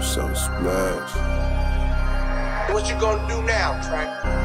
So splash. What you gonna do now, Trey?